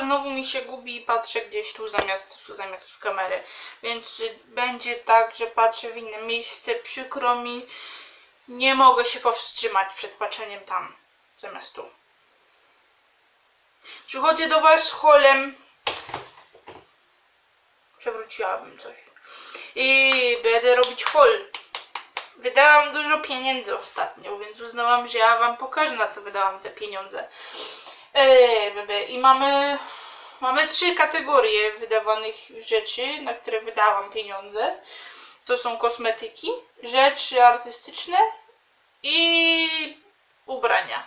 Znowu mi się gubi i patrzę gdzieś tu zamiast, zamiast w kamerę. Więc y, będzie tak, że patrzę w inne miejsce. Przykro mi. Nie mogę się powstrzymać przed patrzeniem tam, zamiast tu. Przychodzę do was holem. Przewróciłabym coś. I będę robić hol. Wydałam dużo pieniędzy ostatnio, więc uznałam, że ja wam pokażę na co wydałam te pieniądze. I mamy, mamy trzy kategorie wydawanych rzeczy, na które wydałam pieniądze. To są kosmetyki, rzeczy artystyczne i ubrania.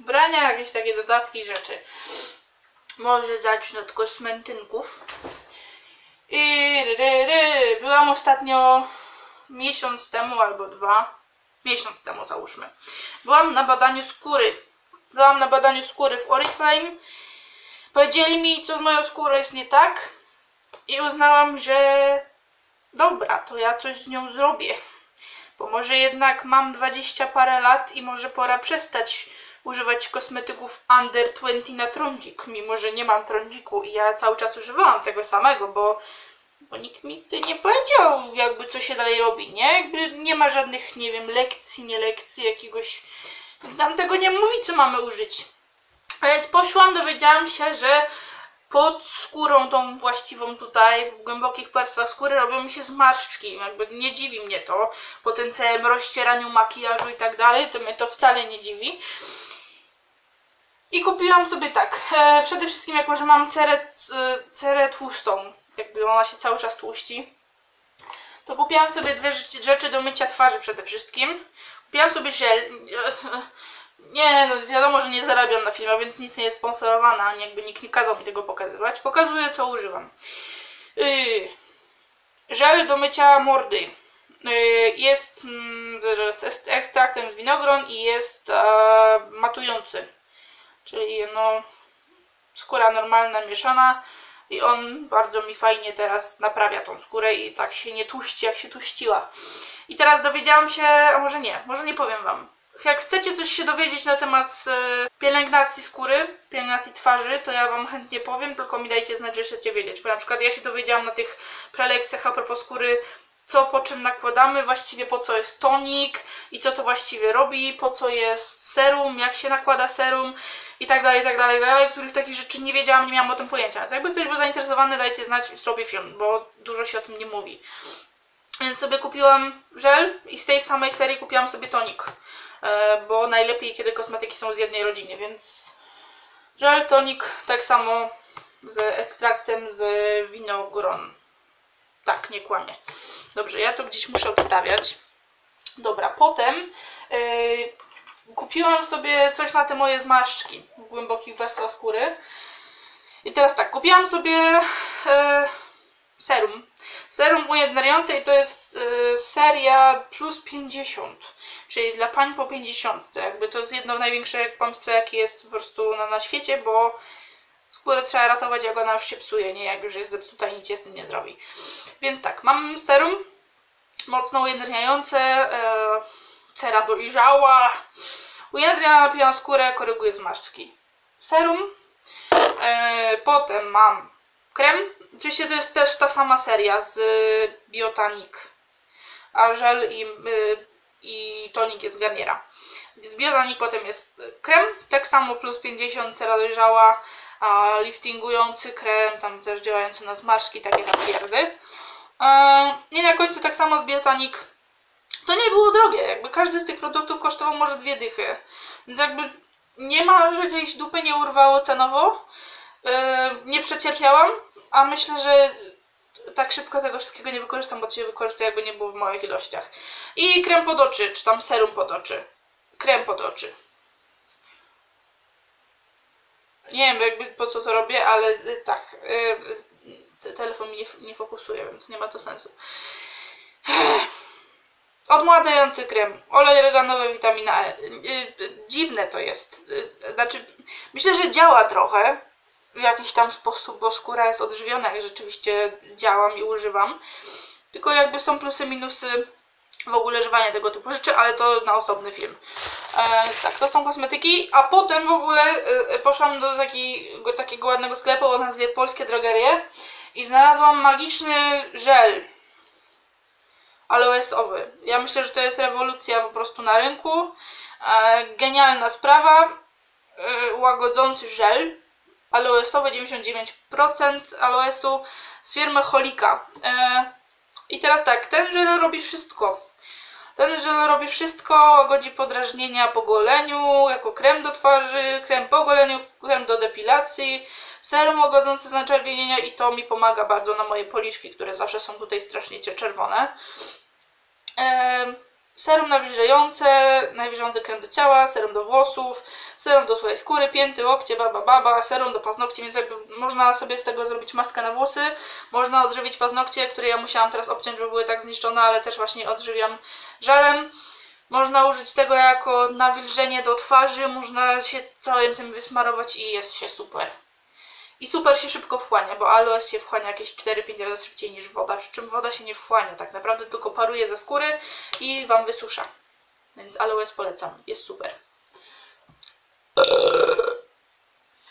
Ubrania, jakieś takie dodatki, rzeczy. Może zacznę od kosmetynków. I byłam ostatnio miesiąc temu albo dwa. Miesiąc temu załóżmy. Byłam na badaniu skóry. Byłam na badaniu skóry w Oriflame. Powiedzieli mi, co z moją skórą jest nie tak. I uznałam, że dobra, to ja coś z nią zrobię. Bo może jednak mam 20 parę lat i może pora przestać używać kosmetyków under 20 na trądzik, mimo że nie mam trądziku i ja cały czas używałam tego samego, bo, bo nikt mi nie powiedział jakby co się dalej robi, nie? Jakby nie ma żadnych, nie wiem, lekcji, nie lekcji, jakiegoś... Nam tego nie mówi, co mamy użyć. A więc poszłam, dowiedziałam się, że pod skórą tą właściwą tutaj, w głębokich warstwach skóry robią mi się zmarszczki. Jakby nie dziwi mnie to, po tym całym rozcieraniu makijażu i tak dalej, to mnie to wcale nie dziwi. I kupiłam sobie tak, e, przede wszystkim jako, że mam cerę, cerę tłustą, jakby ona się cały czas tłuści, to kupiłam sobie dwie rzeczy do mycia twarzy przede wszystkim. Kupiłam sobie żel. Nie, no wiadomo, że nie zarabiam na filmach, więc nic nie jest sponsorowane, ani jakby nikt nie kazał mi tego pokazywać. Pokazuję, co używam. Yy, żel do mycia mordy. Yy, jest mm, z ekstraktem z winogron i jest e, matujący. Czyli no skóra normalna, mieszana i on bardzo mi fajnie teraz naprawia tą skórę i tak się nie tłuści, jak się tłuściła. I teraz dowiedziałam się, a może nie, może nie powiem wam. Jak chcecie coś się dowiedzieć na temat e, pielęgnacji skóry, pielęgnacji twarzy, to ja wam chętnie powiem, tylko mi dajcie znać, że chcecie wiedzieć. Bo na przykład ja się dowiedziałam na tych prelekcjach a propos skóry, co po czym nakładamy, właściwie po co jest tonik i co to właściwie robi, po co jest serum, jak się nakłada serum i tak dalej, i tak dalej, i tak dalej, których takich rzeczy nie wiedziałam, nie miałam o tym pojęcia. Więc jakby ktoś był zainteresowany, dajcie znać, zrobię film, bo dużo się o tym nie mówi. Więc sobie kupiłam żel i z tej samej serii kupiłam sobie tonik, e, bo najlepiej, kiedy kosmetyki są z jednej rodziny, więc żel, tonik, tak samo z ekstraktem z winogron. Tak, nie kłamie. Dobrze, ja to gdzieś muszę odstawiać. Dobra, potem yy, kupiłam sobie coś na te moje zmarszczki w głębokich warstwach skóry. I teraz tak, kupiłam sobie yy, serum. Serum ujednamiające i to jest yy, seria plus 50, czyli dla pań po 50. Jakby to jest jedno największe kłamstwo, jakie jest po prostu na, na świecie, bo skórę trzeba ratować, jak ona już się psuje, nie jak już jest zepsuta i nic się z tym nie zrobi. Więc tak, mam serum mocno ujędrniające, e, cera dojrzała, ujędrnia, napija skórę, koryguje zmarszczki. Serum, e, potem mam krem, oczywiście to jest też ta sama seria z Biotanic, a żel i, y, i tonik jest Garniera. Z Biotanic potem jest krem, tak samo plus 50, cera dojrzała, a liftingujący krem, tam też działający na zmarszki, takie tam pierdy. E, I na końcu tak samo z Biotanic. To nie było drogie, jakby każdy z tych produktów kosztował może dwie dychy. Więc jakby nie ma, że jakiejś dupy nie urwało cenowo. E, Nie przecierpiałam, a myślę, że tak szybko tego wszystkiego nie wykorzystam, bo to się wykorzysta jakby nie było w małych ilościach. I krem pod oczy, czy tam serum pod oczy. Krem pod oczy. Nie wiem jakby po co to robię, ale y, tak. y, te- telefon mi nie, nie fokusuje, więc nie ma to sensu. Odmładzający krem, olej organowy, witamina E. Y, Dziwne to jest. Znaczy, myślę, że działa trochę w jakiś tam sposób, bo skóra jest odżywiona i rzeczywiście działam i używam. Tylko jakby są plusy, minusy w ogóle używania tego typu rzeczy, ale to na osobny film. E, tak, to są kosmetyki, a potem w ogóle e, poszłam do takiego, takiego ładnego sklepu o nazwie Polskie Drogerie i znalazłam magiczny żel aloesowy. Ja myślę, że to jest rewolucja po prostu na rynku. E, genialna sprawa. E, łagodzący żel aloesowy, 99% aloesu z firmy Holika. E, I teraz tak, ten żel robi wszystko. Ten żel robi wszystko, godzi podrażnienia po goleniu, jako krem do twarzy, krem po goleniu, krem do depilacji, serum łagodzące zaczerwienienia i to mi pomaga bardzo na moje policzki, które zawsze są tutaj strasznie czerwone. Em, serum nawilżające, nawilżający krem do ciała, serum do włosów, serum do suchej skóry, pięty, łokcie, baba, baba, serum do paznokci, więc jakby można sobie z tego zrobić maskę na włosy, można odżywić paznokcie, które ja musiałam teraz obciąć, bo były tak zniszczone, ale też właśnie odżywiam żelem. Można użyć tego jako nawilżenie do twarzy, można się całym tym wysmarować i jest się super. I super się szybko wchłania, bo aloes się wchłania jakieś 4-5 razy szybciej niż woda, przy czym woda się nie wchłania, tak naprawdę tylko paruje ze skóry i Wam wysusza. Więc aloes polecam, jest super.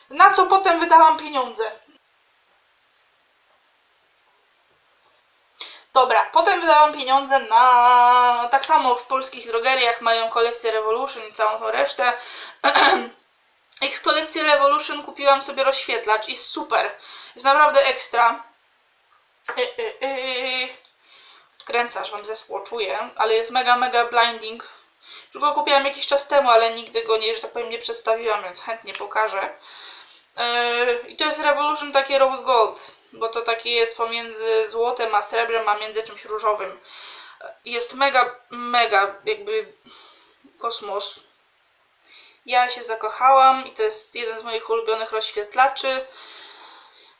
Na co potem wydałam pieniądze? Dobra, potem wydałam pieniądze na... Tak samo w polskich drogeriach mają kolekcję Revolution i całą tą resztę. Z kolekcji Revolution kupiłam sobie rozświetlacz i super. Jest naprawdę ekstra. Y, y, y. Odkręcasz, wam ale jest mega, mega blinding. Już go kupiłam jakiś czas temu, ale nigdy go nie, że tak powiem, nie przedstawiłam, więc chętnie pokażę. Yy, I to jest Revolution takie Rose Gold, bo to takie jest pomiędzy złotem a srebrem, a między czymś różowym. Jest mega, mega jakby kosmos. Ja się zakochałam i to jest jeden z moich ulubionych rozświetlaczy.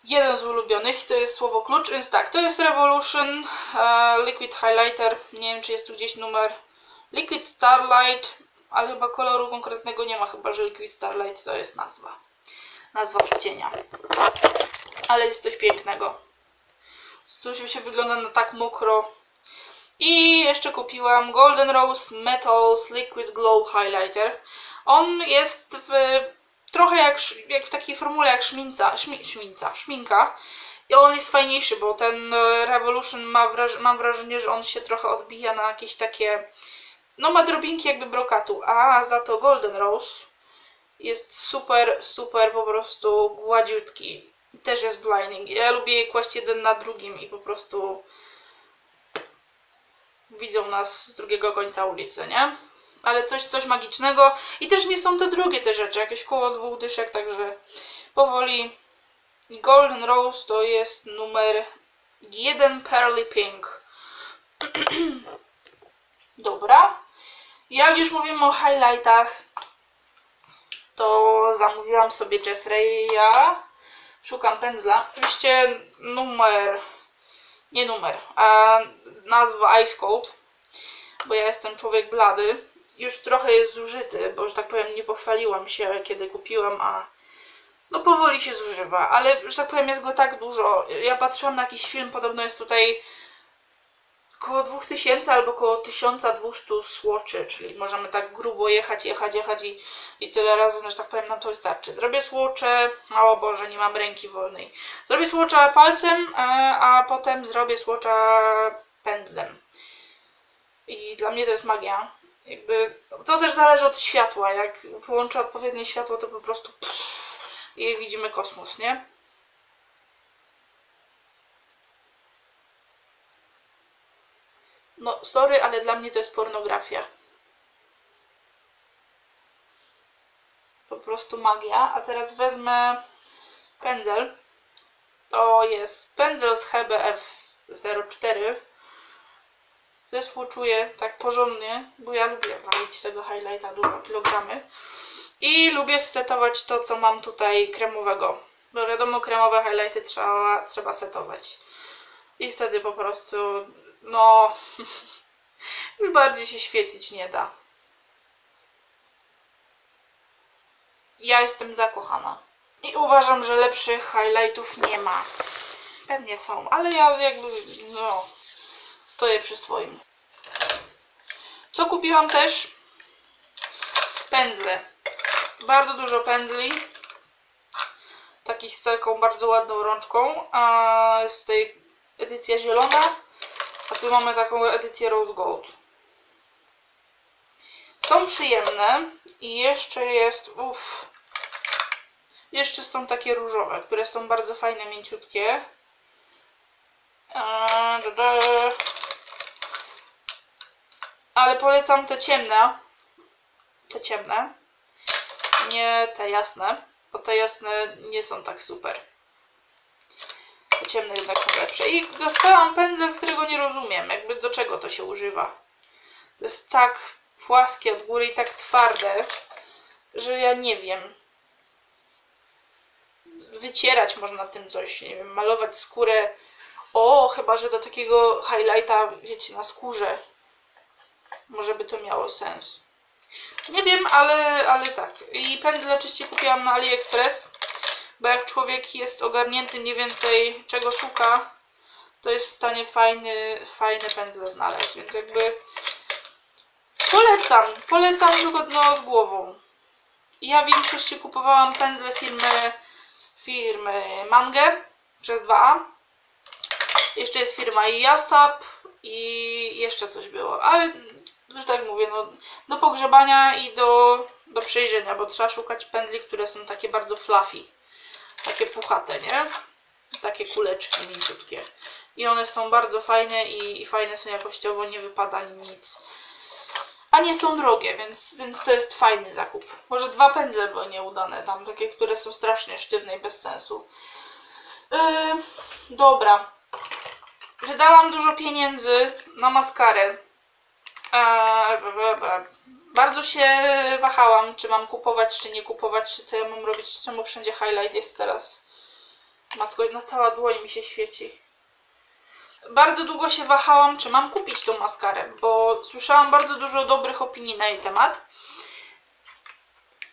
Jeden z ulubionych to jest słowo klucz, więc tak, to jest Revolution e, Liquid Highlighter. Nie wiem, czy jest tu gdzieś numer Liquid Starlight, ale chyba koloru konkretnego nie ma, chyba że Liquid Starlight to jest nazwa. Nazwa odcienia. Ale jest coś pięknego. Coś się wygląda na tak mokro. I jeszcze kupiłam Golden Rose Metals Liquid Glow Highlighter. On jest w trochę jak, jak w takiej formule jak szminca, szmi, szminka. I on jest fajniejszy, bo ten e, Revolution ma wraż- mam wrażenie, że on się trochę odbija na jakieś takie no ma drobinki jakby brokatu, a za to Golden Rose jest super, super po prostu gładziutki. Też jest blinding. Ja lubię je kłaść jeden na drugim i po prostu widzą nas z drugiego końca ulicy, nie? Ale coś, coś magicznego. I też nie są to drogie te rzeczy, jakieś koło dwóch dyszek, także powoli. Golden Rose to jest numer jeden Pearly Pink. Dobra. Jak już mówimy o highlightach, to zamówiłam sobie Jeffreya. Szukam pędzla. Oczywiście numer, nie numer, a nazwa Ice Cold, bo ja jestem człowiek blady. Już trochę jest zużyty, bo że tak powiem nie pochwaliłam się kiedy kupiłam, a no powoli się zużywa, ale że tak powiem jest go tak dużo. Ja patrzyłam na jakiś film, podobno jest tutaj około 2000 albo około 1200 słoczy, czyli możemy tak grubo jechać, jechać, jechać i, i tyle razy, że tak powiem, nam to wystarczy. Zrobię słocze, o Boże, nie mam ręki wolnej. Zrobię słocza palcem, e, a potem zrobię słocza pędzlem. I dla mnie to jest magia. Jakby, to też zależy od światła. Jak wyłączę odpowiednie światło, to po prostu pff, i widzimy kosmos, nie? No, sorry, ale dla mnie to jest pornografia. Po prostu magia. A teraz wezmę pędzel. To jest pędzel z HBF04 też tak porządnie, bo ja lubię walić tego highlighta dużo, kilogramy. I lubię setować to, co mam tutaj kremowego, bo wiadomo, kremowe highlighty trzeba, trzeba setować. I wtedy po prostu, no, już bardziej się świecić nie da. Ja jestem zakochana. I uważam, że lepszych highlightów nie ma. Pewnie są, ale ja jakby, no, stoję przy swoim. Co kupiłam też? Pędzle. Bardzo dużo pędzli. Takich z taką bardzo ładną rączką. A z tej edycja zielona. A tu mamy taką edycję Rose Gold. Są przyjemne i jeszcze jest, uff, jeszcze są takie różowe, które są bardzo fajne, mięciutkie. Eee, da, da. Ale polecam te ciemne. Te ciemne. Nie te jasne, bo te jasne nie są tak super. Te ciemne jednak są lepsze. I dostałam pędzel, którego nie rozumiem, jakby do czego to się używa. To jest tak płaskie od góry i tak twarde, że ja nie wiem. Wycierać można tym coś, nie wiem, malować skórę. O, chyba, że do takiego highlighta, wiecie, na skórze. Może by to miało sens. Nie wiem, ale, ale tak. I pędzel oczywiście kupiłam na AliExpress, bo jak człowiek jest ogarnięty mniej więcej czego szuka, to jest w stanie fajny, fajne pędzle znaleźć, więc jakby polecam, polecam wygodno z głową. Ja w większości kupowałam pędzle firmy, firmy Mangę przez 2A. Jeszcze jest firma Yasap i jeszcze coś było, ale już tak mówię, no, do pogrzebania i do, do przejrzenia, bo trzeba szukać pędzli, które są takie bardzo fluffy, takie puchate, nie? Takie kuleczki mięciutkie. I one są bardzo fajne i, i fajne są jakościowo, nie wypada nic. A nie są drogie, więc, więc to jest fajny zakup. Może dwa pędzle były nieudane, tam takie, które są strasznie sztywne i bez sensu. Yy, dobra. Wydałam dużo pieniędzy na maskarę. Bardzo się wahałam, czy mam kupować, czy nie kupować, czy co ja mam robić, czemu wszędzie highlight jest teraz. Matko, jedna cała dłoń mi się świeci. Bardzo długo się wahałam, czy mam kupić tą maskarę, bo słyszałam bardzo dużo dobrych opinii na jej temat.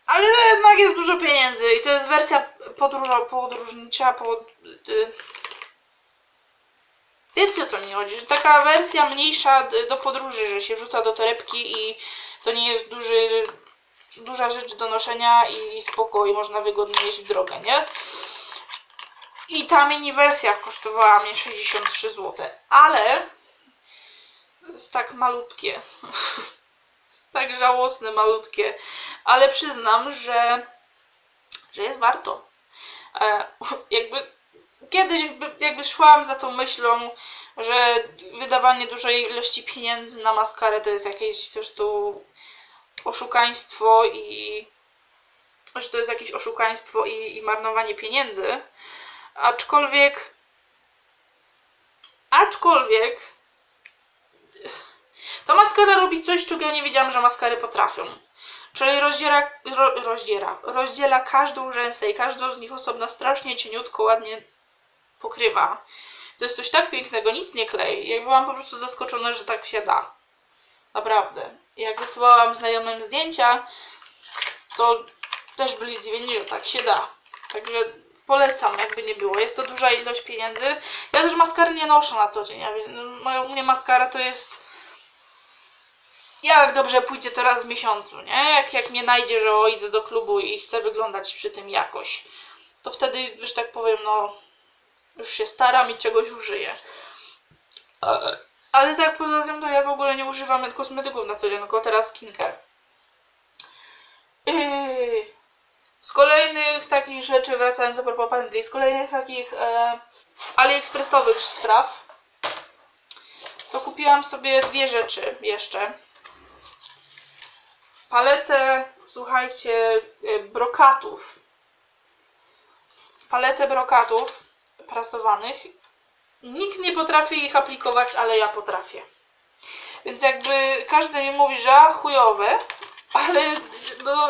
Ale jednak jest dużo pieniędzy i to jest wersja podróża, podróżnicza, pod... Wiecie o co mi chodzi, że taka wersja mniejsza do podróży, że się wrzuca do torebki i to nie jest duży, duża rzecz do noszenia i spokojnie można wygodnie jeść w drogę, nie? I ta mini wersja kosztowała mnie 63 zł, ale jest tak malutkie. jest tak żałosne, malutkie, ale przyznam, że, że jest warto. E, jakby kiedyś jakby szłam za tą myślą, że wydawanie dużej ilości pieniędzy na maskarę to jest jakieś po prostu oszukaństwo i że to jest jakieś oszukaństwo i, i marnowanie pieniędzy. Aczkolwiek aczkolwiek ta maskara robi coś, czego ja nie wiedziałam, że maskary potrafią. Czyli rozdziela, ro, rozdziela, rozdziela każdą rzęsę i każdą z nich osobno strasznie cieniutko, ładnie pokrywa. To jest coś tak pięknego, nic nie klei. Jak byłam po prostu zaskoczona, że tak się da. Naprawdę. Jak wysyłałam znajomym zdjęcia, to też byli zdziwieni, że tak się da. Także polecam, jakby nie było. Jest to duża ilość pieniędzy. Ja też maskary nie noszę na co dzień. Ja, moja, u mnie maskara to jest jak dobrze pójdzie to raz w miesiącu, nie? Jak, jak mnie najdzie, że o, idę do klubu i chcę wyglądać przy tym jakoś, to wtedy, że tak powiem, no już się staram i czegoś użyję. Ale tak poza tym to ja w ogóle nie używam kosmetyków na co dzień, tylko teraz skincare. Yy. Z kolejnych takich rzeczy, wracając do propos pędzli, z kolejnych takich e, aliexpressowych spraw, to kupiłam sobie dwie rzeczy jeszcze. Paletę, słuchajcie, e, brokatów. Paletę brokatów prasowanych. Nikt nie potrafi ich aplikować, ale ja potrafię. Więc jakby każdy mi mówi, że chujowe, ale no,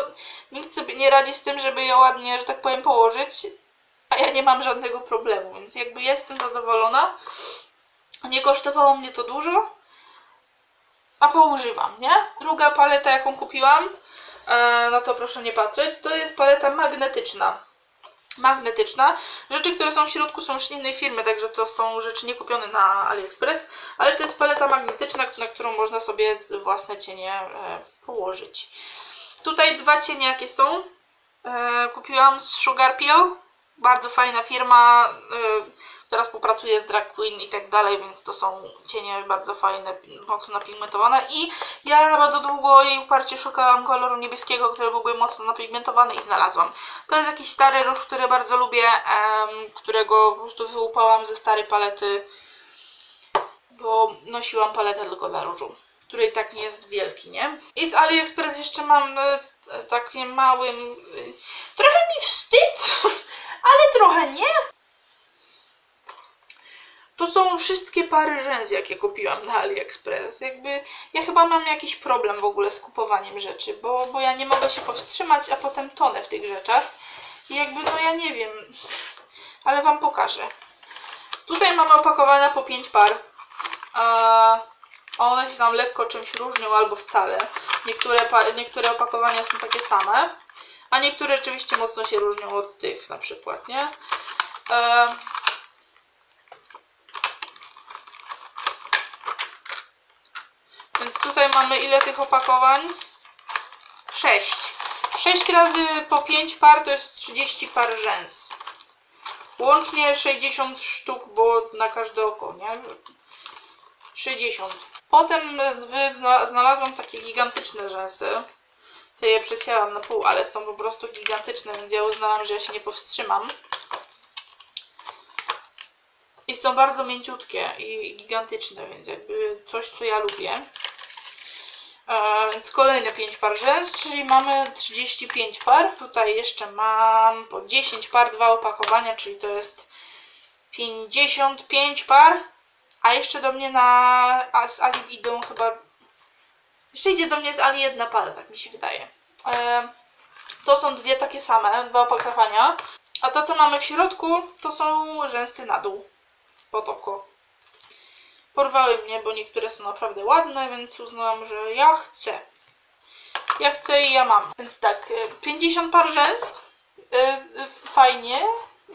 nikt sobie nie radzi z tym, żeby je ładnie, że tak powiem, położyć, a ja nie mam żadnego problemu, więc jakby jestem zadowolona. Nie kosztowało mnie to dużo, a poużywam, nie? Druga paleta, jaką kupiłam, e, no to proszę nie patrzeć, to jest paleta magnetyczna magnetyczna. Rzeczy, które są w środku są już z innej firmy, także to są rzeczy nie kupione na AliExpress, ale to jest paleta magnetyczna, na którą można sobie własne cienie e, położyć. Tutaj dwa cienie jakie są. E, kupiłam z Sugar Peel. Bardzo fajna firma, e, która współpracuje z Drag Queen i tak dalej, więc to są cienie bardzo fajne, mocno napigmentowane. I ja bardzo długo i uparcie szukałam koloru niebieskiego, który byłby mocno napigmentowany i znalazłam. To jest jakiś stary róż, który bardzo lubię, którego po prostu wyłupałam ze starej palety, bo nosiłam paletę tylko dla różu który i tak nie jest wielki, nie? I z AliExpress jeszcze mam e, takim małym... y, Trochę mi wstyd, ale trochę nie. To są wszystkie pary rzęs, jakie kupiłam na AliExpress. Jakby ja chyba mam jakiś problem w ogóle z kupowaniem rzeczy, bo, bo ja nie mogę się powstrzymać, a potem tonę w tych rzeczach. I jakby, no ja nie wiem, ale wam pokażę. Tutaj mamy opakowania po 5 par. A one się tam lekko czymś różnią albo wcale. Niektóre, niektóre opakowania są takie same, a niektóre rzeczywiście mocno się różnią od tych na przykład, nie? E, Więc tutaj mamy ile tych opakowań? 6. 6 razy po 5 par to jest 30 par rzęs. Łącznie 60 sztuk, bo na każde oko, nie? 60. Potem znalazłam takie gigantyczne rzęsy. To je przecięłam na pół, ale są po prostu gigantyczne, więc ja uznałam, że ja się nie powstrzymam. I są bardzo mięciutkie i gigantyczne, więc jakby coś, co ja lubię. Więc kolejne 5 par rzęs, czyli mamy 35 par. Tutaj jeszcze mam po 10 par, dwa opakowania, czyli to jest 55 par. A jeszcze do mnie na z Ali idą chyba. Jeszcze idzie do mnie z Ali jedna para, tak mi się wydaje. E, to są dwie takie same, dwa opakowania. A to, co mamy w środku, to są rzęsy na dół. Pod oko. Porwały mnie, bo niektóre są naprawdę ładne, więc uznałam, że ja chcę. Ja chcę i ja mam. Więc tak, e, 50 par rzęs. E, e, Fajnie.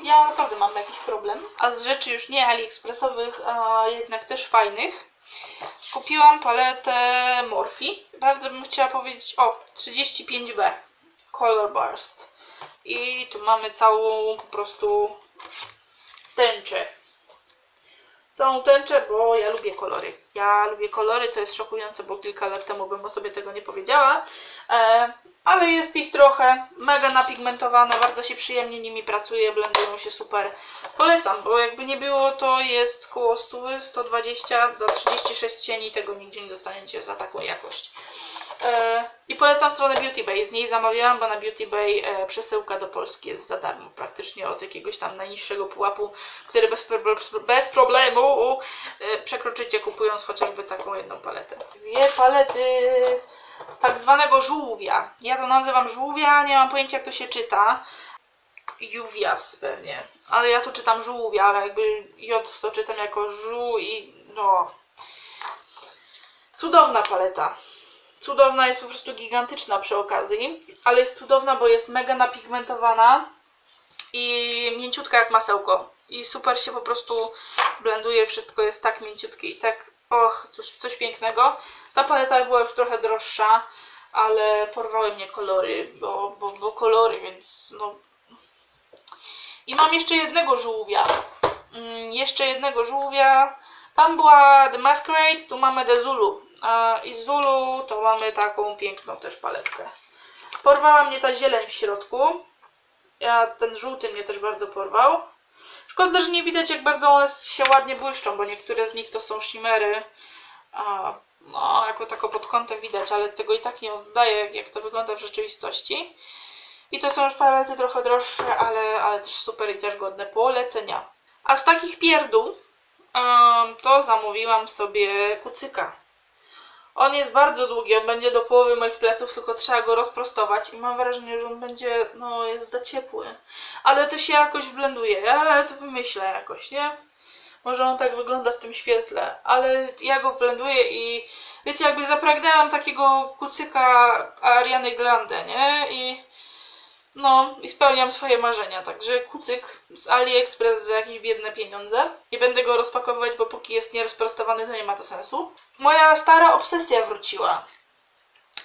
Ja naprawdę mam jakiś problem. A z rzeczy już nie AliExpressowych, a jednak też fajnych. Kupiłam paletę Morphe. Bardzo bym chciała powiedzieć o 35B Color Burst. I tu mamy całą po prostu tęczę. Całą tęczę, bo ja lubię kolory. Ja lubię kolory, co jest szokujące, bo kilka lat temu bym o sobie tego nie powiedziała. E, ale jest ich trochę, mega napigmentowane, bardzo się przyjemnie nimi pracuje, blendują się super. Polecam, bo jakby nie było, to jest koło 100, 120, za 36 cieni tego nigdzie nie dostaniecie za taką jakość. E, I polecam stronę Beauty Bay. Z niej zamawiałam, bo na Beauty Bay e, przesyłka do Polski jest za darmo. Praktycznie od jakiegoś tam najniższego pułapu, który bez, bez problemu e, przekroczycie kupując chociażby taką jedną paletę. Dwie palety tak zwanego żółwia. Ja to nazywam żółwia, nie mam pojęcia jak to się czyta. Juwias pewnie. Ale ja to czytam żółwia, ale jakby J to czytam jako żół i no... Cudowna paleta. Cudowna jest po prostu gigantyczna przy okazji, ale jest cudowna, bo jest mega napigmentowana i mięciutka jak masełko. I super się po prostu blenduje, wszystko jest tak mięciutkie i tak, och, coś, coś pięknego. Ta paleta była już trochę droższa, ale porwały mnie kolory, bo, bo, bo kolory, więc no... I mam jeszcze jednego żółwia. Mm, jeszcze jednego żółwia. Tam była The Masquerade, tu mamy The Zulu. A, Zulu to mamy taką piękną też paletkę. Porwała mnie ta zieleń w środku. Ja, ten żółty mnie też bardzo porwał. Szkoda, że nie widać jak bardzo one się ładnie błyszczą, bo niektóre z nich to są shimmery. A, no, jako tako pod kątem widać, ale tego i tak nie oddaje, jak, to wygląda w rzeczywistości. I to są już palety trochę droższe, ale, ale też super i też godne polecenia. A z takich pierdół em, to zamówiłam sobie kucyka. On jest bardzo długi, on będzie do połowy moich pleców, tylko trzeba go rozprostować i mam wrażenie, że on będzie, no jest za ciepły. Ale to się jakoś blenduje, ja to wymyślę jakoś, nie? Może on tak wygląda w tym świetle, ale ja go wblenduję i wiecie, jakby zapragnęłam takiego kucyka Ariany Grande, nie? I no, i spełniam swoje marzenia, także kucyk z AliExpress za jakieś biedne pieniądze. Nie będę go rozpakowywać, bo póki jest nierozprostowany, to nie ma to sensu. Moja stara obsesja wróciła.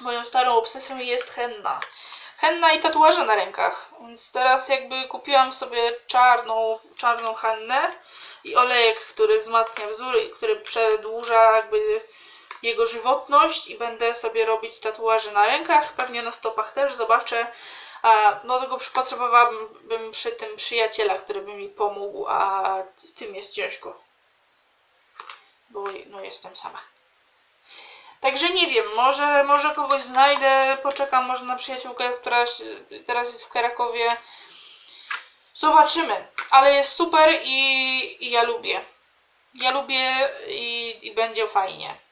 moją starą obsesją jest henna. Henna i tatuaże na rękach. Więc teraz jakby kupiłam sobie czarną, czarną hennę i olejek, który wzmacnia wzór i który przedłuża jakby jego żywotność i będę sobie robić tatuaże na rękach, pewnie na stopach też, zobaczę. No tego potrzebowałabym przy tym przyjaciela, który by mi pomógł, a z tym jest ciężko. Bo no jestem sama. Także nie wiem, może, może kogoś znajdę, poczekam może na przyjaciółkę, która teraz jest w Krakowie. Zobaczymy, ale jest super i, i ja lubię. Ja lubię i, i będzie fajnie.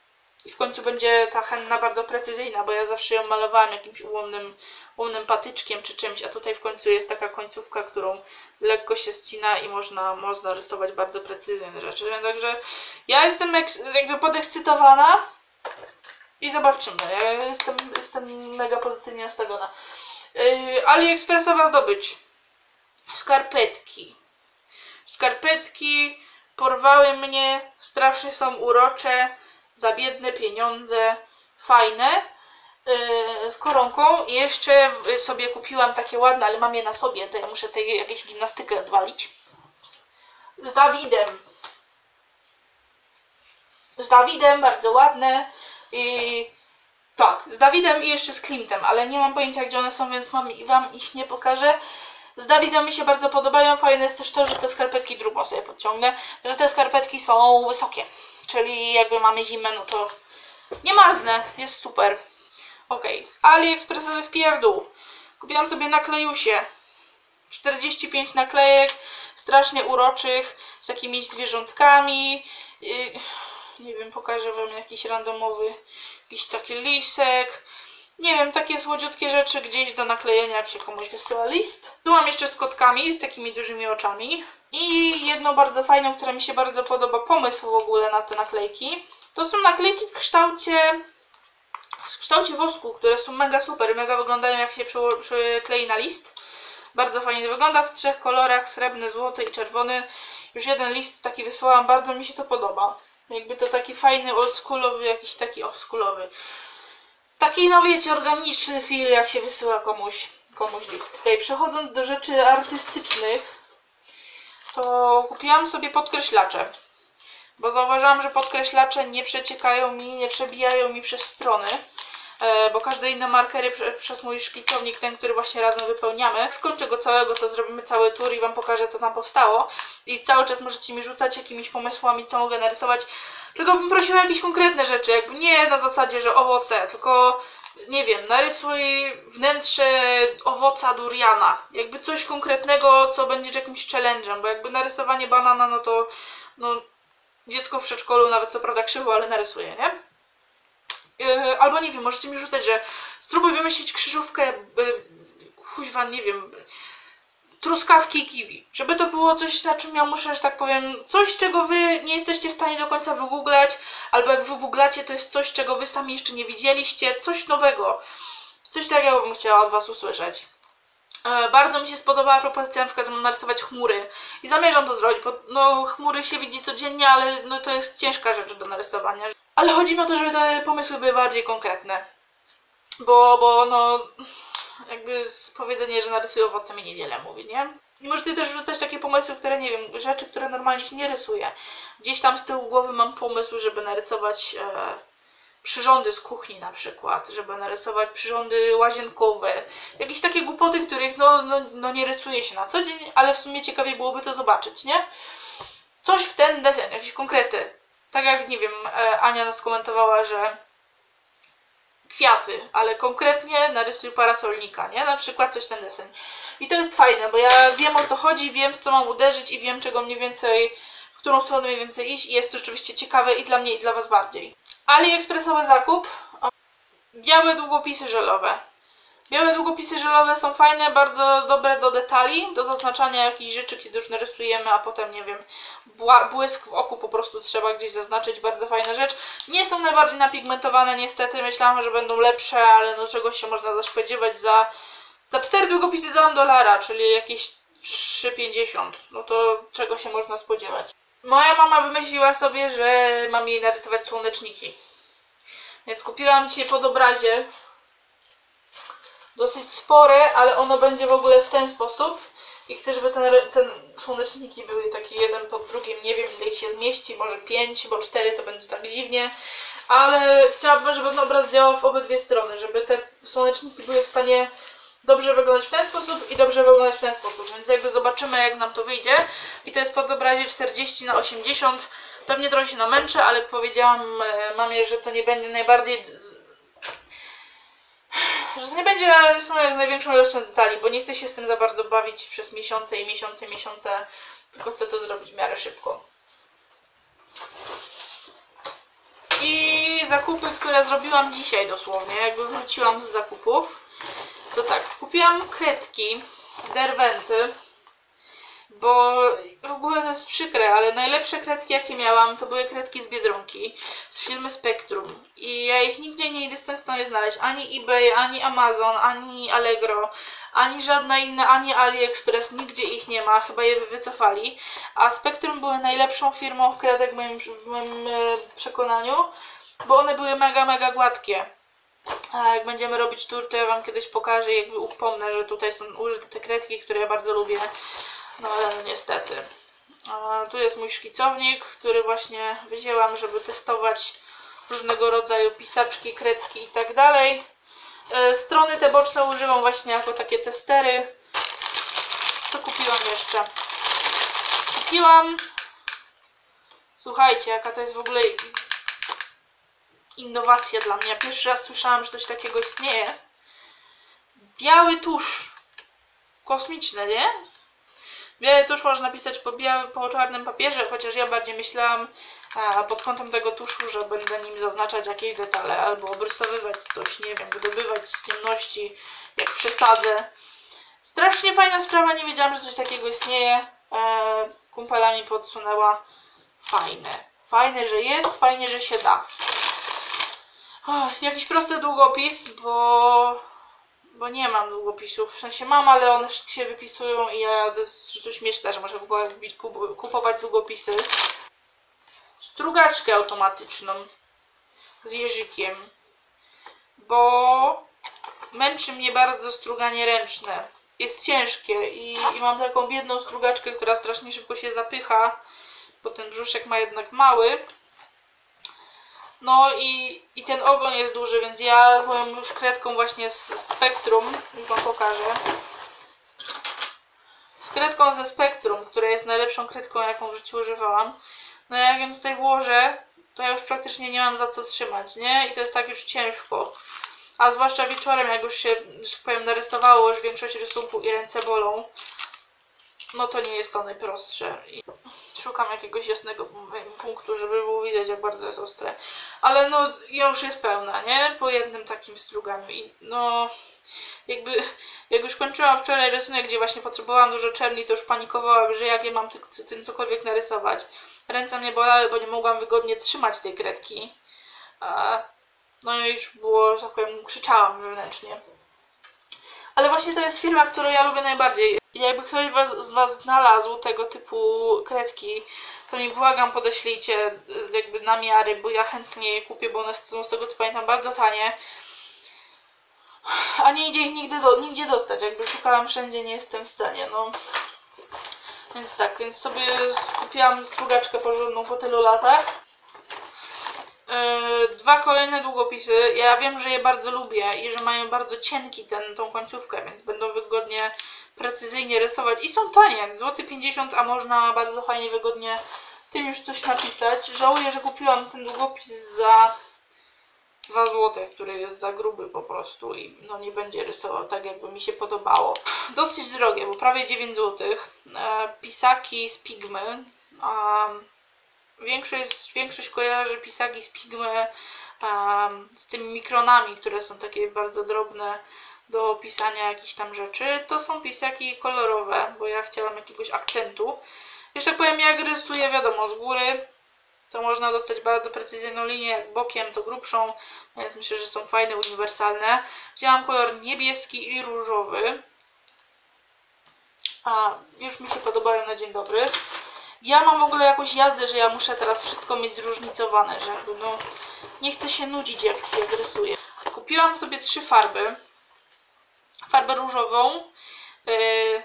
I w końcu będzie ta henna bardzo precyzyjna, bo ja zawsze ją malowałam jakimś ułomnym, ułomnym patyczkiem czy czymś, a tutaj w końcu jest taka końcówka, którą lekko się ścina i można, można rysować bardzo precyzyjne rzeczy. Także ja jestem jakby podekscytowana i zobaczymy. Ja jestem, jestem mega pozytywnie nastawiona. Yy, AliExpressowa zdobycz. Skarpetki. Skarpetki porwały mnie, strasznie są urocze, za biedne pieniądze, fajne, yy, z koronką. I jeszcze sobie kupiłam takie ładne, ale mam je na sobie, to ja muszę tej jakieś gimnastykę odwalić. Z Dawidem. Z Dawidem, bardzo ładne. I tak, z Dawidem i jeszcze z Klimtem, ale nie mam pojęcia gdzie one są, więc mam, wam ich nie pokażę. Z Dawidem mi się bardzo podobają. Fajne jest też to, że te skarpetki drugą sobie podciągnę, że te skarpetki są wysokie. Czyli jakby mamy zimę, no to nie marznę, jest super. Ok, z AliExpressowych pierdół. Kupiłam sobie naklejusie. 45 naklejek, strasznie uroczych, z jakimiś zwierzątkami. Nie wiem, pokażę wam jakiś randomowy, jakiś taki lisek. Nie wiem, takie słodziutkie rzeczy gdzieś do naklejenia, jak się komuś wysyła list. Mam jeszcze z kotkami, z takimi dużymi oczami. I jedną bardzo fajną, która mi się bardzo podoba, pomysł w ogóle na te naklejki. To są naklejki w kształcie w kształcie wosku, które są mega super, mega wyglądają jak się przyklei na list. Bardzo fajnie wygląda w trzech kolorach, srebrny, złoty i czerwony. Już jeden list taki wysłałam, bardzo mi się to podoba. Jakby to taki fajny, oldschoolowy, jakiś taki oldschoolowy. Taki, no wiecie, organiczny feel, jak się wysyła komuś, komuś list. Okay, przechodząc do rzeczy artystycznych, to kupiłam sobie podkreślacze. Bo zauważyłam, że podkreślacze nie przeciekają mi, nie przebijają mi przez strony. E, bo każde inne markery prze, przez mój szkicownik, ten, który właśnie razem wypełniamy. Skończę go całego, to zrobimy cały tour i Wam pokażę, co tam powstało. I cały czas możecie mi rzucać jakimiś pomysłami, co mogę narysować. Tylko bym prosiła o jakieś konkretne rzeczy, jakby nie na zasadzie, że owoce, tylko nie wiem, narysuj wnętrze owoca duriana. Jakby coś konkretnego, co będzie jakimś challenge'em, bo jakby narysowanie banana, no to no, dziecko w przedszkolu nawet co prawda krzywo, ale narysuje, nie? Yy, albo nie wiem, możecie mi rzucać, że spróbuj wymyślić krzyżówkę, yy, nie wiem, truskawki i kiwi. Żeby to było coś, na czym ja muszę, że tak powiem, coś, czego wy nie jesteście w stanie do końca wygooglać, albo jak wygooglacie, to jest coś, czego wy sami jeszcze nie widzieliście, coś nowego. Coś takiego bym chciała od was usłyszeć. E, Bardzo mi się spodobała propozycja na przykład, że mam narysować chmury i zamierzam to zrobić, bo no, chmury się widzi codziennie, ale no, to jest ciężka rzecz do narysowania. Ale chodzi mi o to, żeby te pomysły były bardziej konkretne. Bo, bo no, jakby powiedzenie, że narysuję owoce mi niewiele mówi, nie? I możecie też rzucać takie pomysły, które nie wiem, rzeczy, które normalnie się nie rysuje. Gdzieś tam z tyłu głowy mam pomysł, żeby narysować e, przyrządy z kuchni na przykład, żeby narysować przyrządy łazienkowe. Jakieś takie głupoty, których no, no, no nie rysuje się na co dzień, ale w sumie ciekawie byłoby to zobaczyć, nie? Coś w ten desen, jakieś konkrety. Tak jak, nie wiem, e, Ania nas komentowała, że kwiaty, ale konkretnie narysuj parasolnika, nie? Na przykład coś ten desen. I to jest fajne, bo ja wiem o co chodzi, wiem w co mam uderzyć i wiem czego mniej więcej, w którą stronę mniej więcej iść i jest to rzeczywiście ciekawe i dla mnie i dla Was bardziej. AliExpressowy zakup. Białe długopisy żelowe. Białe długopisy żelowe są fajne, bardzo dobre do detali, do zaznaczania jakichś rzeczy, kiedy już narysujemy, a potem, nie wiem, błysk w oku po prostu trzeba gdzieś zaznaczyć, bardzo fajna rzecz. Nie są najbardziej napigmentowane niestety, myślałam, że będą lepsze, ale no czegoś się można spodziewać za... Za cztery długopisy dałam dolara, czyli jakieś 3,50. No to czego się można spodziewać. Moja mama wymyśliła sobie, że mam jej narysować słoneczniki. Więc kupiłam dzisiaj pod obrazie dosyć spore, ale ono będzie w ogóle w ten sposób. I chcę, żeby ten, ten słoneczniki były takie jeden pod drugim. Nie wiem ile ich się zmieści, może pięć, bo cztery to będzie tak dziwnie. Ale chciałabym, żeby ten obraz działał w obydwie strony, żeby te słoneczniki były w stanie dobrze wyglądać w ten sposób i dobrze wyglądać w ten sposób. Więc jakby zobaczymy jak nam to wyjdzie. I to jest pod obrazie 40 na 80. Pewnie trochę się namęczę, ale powiedziałam e, mamie, że to nie będzie najbardziej że nie będzie rysunek z największą ilością detali, bo nie chcę się z tym za bardzo bawić przez miesiące i miesiące miesiące, tylko chcę to zrobić w miarę szybko. I zakupy, które zrobiłam dzisiaj dosłownie, jakby wróciłam z zakupów, to tak, kupiłam kredki, derwenty, bo w ogóle to jest przykre, ale najlepsze kredki jakie miałam to były kredki z Biedronki, z firmy Spectrum i ja ich nigdzie nie jestem w stanie znaleźć, ani eBay, ani Amazon, ani Allegro, ani żadne inne, ani AliExpress, nigdzie ich nie ma, chyba je wycofali, a Spectrum były najlepszą firmą kredek w moim, w moim e, przekonaniu, bo one były mega, mega gładkie. A jak będziemy robić tour, to ja Wam kiedyś pokażę, jakby upomnę, że tutaj są użyte te kredki, które ja bardzo lubię. No ale niestety. Tu jest mój szkicownik, który właśnie wzięłam, żeby testować różnego rodzaju pisaczki, kredki i tak dalej. E, Strony te boczne używam właśnie jako takie testery. Co kupiłam jeszcze? Kupiłam... Słuchajcie, jaka to jest w ogóle innowacja dla mnie. Pierwszy raz słyszałam, że coś takiego istnieje. Biały tusz. Kosmiczny, nie? Biały tusz można napisać po, biały, po czarnym papierze, chociaż ja bardziej myślałam a, pod kątem tego tuszu, że będę nim zaznaczać jakieś detale albo obrysowywać coś, nie wiem, wydobywać z ciemności, jak przesadzę. Strasznie fajna sprawa, nie wiedziałam, że coś takiego istnieje. E, kumpela mi podsunęła. Fajne. Fajne, że jest, fajnie, że się da. Jakiś prosty długopis, bo bo nie mam długopisów. W sensie mam, ale one się wypisują i ja to jest to śmieszne, że można kupować, kup- kupować długopisy. Strugaczkę automatyczną z jeżykiem, bo męczy mnie bardzo struganie ręczne. Jest ciężkie i, i mam taką biedną strugaczkę, która strasznie szybko się zapycha, bo ten brzuszek ma jednak mały. No i, i ten ogon jest duży, więc ja moją już kredką właśnie z Spectrum, już wam pokażę. Z kredką ze Spectrum, która jest najlepszą kredką, jaką w życiu używałam. No jak ją tutaj włożę, to ja już praktycznie nie mam za co trzymać, nie? I to jest tak już ciężko. A zwłaszcza wieczorem, jak już się, że tak powiem, narysowało już większość rysunku i ręce bolą, no to nie jest to najprostsze. I szukam jakiegoś jasnego punktu, żeby było widać, jak bardzo jest ostre. Ale no, ja już jest pełna, nie? Po jednym takim struganiu. I no, jakby, jak już kończyłam wczoraj rysunek, gdzie właśnie potrzebowałam dużo czerni, to już panikowałam, że jak ja mam ty- tym cokolwiek narysować. Ręce mnie bolały, bo nie mogłam wygodnie trzymać tej kredki. No i już było, że tak powiem, krzyczałam wewnętrznie. Ale właśnie to jest firma, którą ja lubię najbardziej. Jakby ktoś was, z Was znalazł tego typu kredki, to mi błagam podeślijcie y, jakby na miary, bo ja chętnie je kupię, bo one są z tego co pamiętam bardzo tanie. A nie idzie ich nigdy do, nigdzie dostać, jakby szukałam wszędzie, nie jestem w stanie, no. Więc tak, więc sobie kupiłam strugaczkę porządną po tylu latach. Yy, dwa kolejne długopisy. Ja wiem, że je bardzo lubię i że mają bardzo cienki ten, tą końcówkę, więc będą wygodnie, precyzyjnie rysować. I są tanie, złoty 50, a można bardzo fajnie, wygodnie tym już coś napisać. Żałuję, że kupiłam ten długopis za 2 zł, który jest za gruby po prostu i no nie będzie rysował tak, jakby mi się podobało. Dosyć drogie, bo prawie 9 zł. E, pisaki z Pigmy. Większość, większość kojarzy pisaki z Pigmy z tymi mikronami, które są takie bardzo drobne do pisania jakichś tam rzeczy. To są pisaki kolorowe, bo ja chciałam jakiegoś akcentu. Jeszcze tak powiem, jak rysuję, wiadomo, z góry to można dostać bardzo precyzyjną linię, bokiem to grubszą, więc myślę, że są fajne, uniwersalne. Wzięłam kolor niebieski i różowy. A już mi się podobają na dzień dobry. Ja mam w ogóle jakąś jazdę, że ja muszę teraz wszystko mieć zróżnicowane, że jakby no nie chcę się nudzić jak, jak rysuję. Kupiłam sobie trzy farby. Farbę różową. Yy,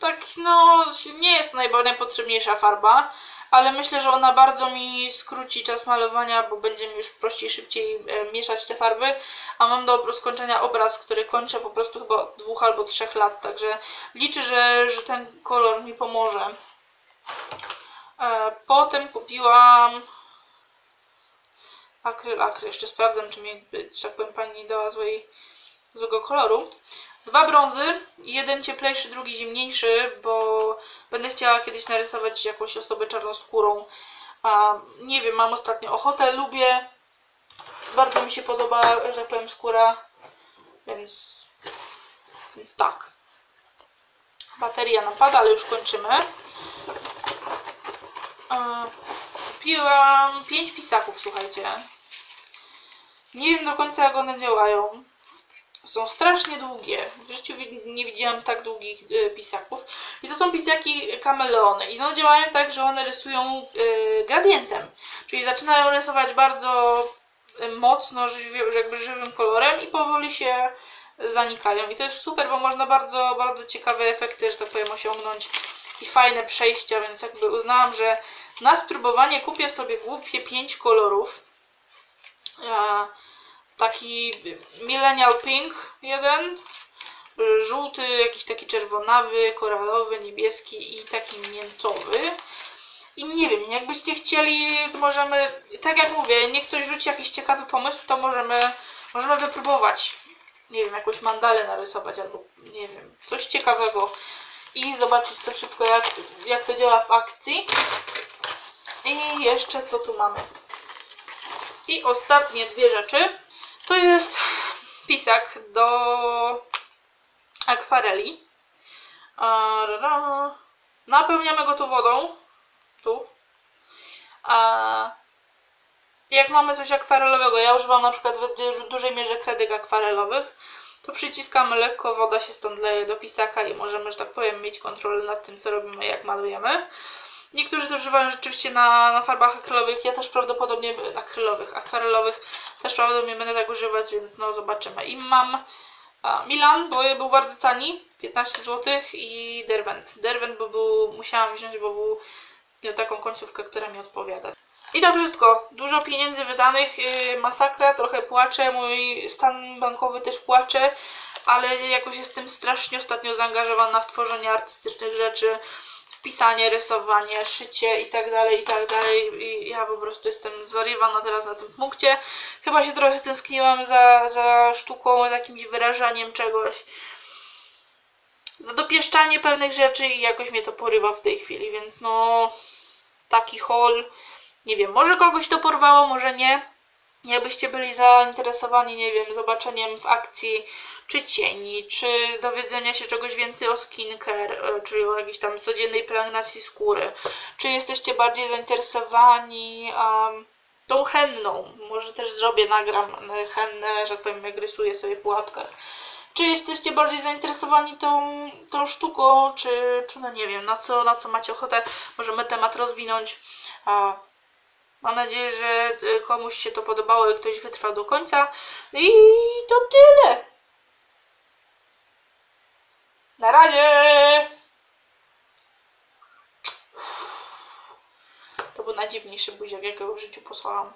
tak, no, nie jest najpotrzebniejsza farba, ale myślę, że ona bardzo mi skróci czas malowania, bo będzie mi już prościej, szybciej e, mieszać te farby, a mam do skończenia obraz, który kończę po prostu chyba od dwóch albo trzech lat, także liczę, że, że ten kolor mi pomoże. E, potem kupiłam akryl, akryl, jeszcze sprawdzam, czy mi, że tak powiem, pani nie dała złej, złego koloru. Dwa brązy, jeden cieplejszy, drugi zimniejszy, bo będę chciała kiedyś narysować jakąś osobę czarnoskórą. A, nie wiem, mam ostatnio ochotę, lubię. Bardzo mi się podoba, że tak powiem, skóra, więc, więc tak. Bateria napada, ale już kończymy. Kupiłam pięć pisaków, słuchajcie. Nie wiem do końca, jak one działają. Są strasznie długie. W życiu nie widziałam tak długich e, pisaków. I to są pisaki kameleony. I one działają tak, że one rysują e, gradientem. Czyli zaczynają rysować bardzo e, mocno, jakby żywym kolorem i powoli się zanikają. I to jest super, bo można bardzo, bardzo ciekawe efekty, że tak powiem, osiągnąć i fajne przejścia, więc jakby uznałam, że na spróbowanie kupię sobie głupie 5 kolorów. Taki Millennial Pink jeden, żółty, jakiś taki czerwonawy, koralowy, niebieski i taki miętowy. I nie wiem, jakbyście chcieli, możemy, tak jak mówię, niech ktoś rzuci jakiś ciekawy pomysł, to możemy, możemy wypróbować. Nie wiem, jakąś mandalę narysować albo nie wiem, coś ciekawego i zobaczyć to wszystko, jak, jak to działa w akcji. I jeszcze co tu mamy? I ostatnie dwie rzeczy. To jest pisak do akwareli. Napełniamy go tu wodą. Tu. Jak mamy coś akwarelowego, ja używam na przykład w du- dużej mierze kredek akwarelowych, to przyciskamy lekko, woda się stąd leje do pisaka i możemy, że tak powiem, mieć kontrolę nad tym, co robimy, jak malujemy. Niektórzy to używają rzeczywiście na, na farbach akrylowych, ja też prawdopodobnie akrylowych, akwarelowych też prawdopodobnie będę tak używać, więc no zobaczymy. I mam a, Milan, bo był bardzo tani, 15 zł i Derwent. Derwent, bo był, musiałam wziąć, bo był, miał taką końcówkę, która mi odpowiada. I to wszystko. Dużo pieniędzy wydanych, yy, masakra, trochę płaczę, mój stan bankowy też płacze, ale jakoś jestem strasznie ostatnio zaangażowana w tworzenie artystycznych rzeczy, w pisanie, rysowanie, szycie i tak dalej, i tak dalej. I ja po prostu jestem zwariowana teraz na tym punkcie. Chyba się trochę stęskniłam za, za sztuką, za jakimś wyrażaniem czegoś. Za dopieszczanie pewnych rzeczy i jakoś mnie to porywa w tej chwili, więc no taki haul. Nie wiem, może kogoś to porwało, może nie. Jakbyście byli zainteresowani, nie wiem, zobaczeniem w akcji czy cieni, czy dowiedzenia się czegoś więcej o skincare, e, czyli o jakiejś tam codziennej pielęgnacji skóry, czy jesteście bardziej zainteresowani um, tą henną, może też zrobię, nagram hennę, że tak powiem, jak rysuję sobie pułapkę. Czy jesteście bardziej zainteresowani tą, tą sztuką, czy, czy no nie wiem, na co, na co macie ochotę, możemy temat rozwinąć. A Mam nadzieję, że y, komuś się to podobało i ktoś wytrwał do końca. I to tyle. Na razie. To był najdziwniejszy buziak, jakiego w życiu posłałam.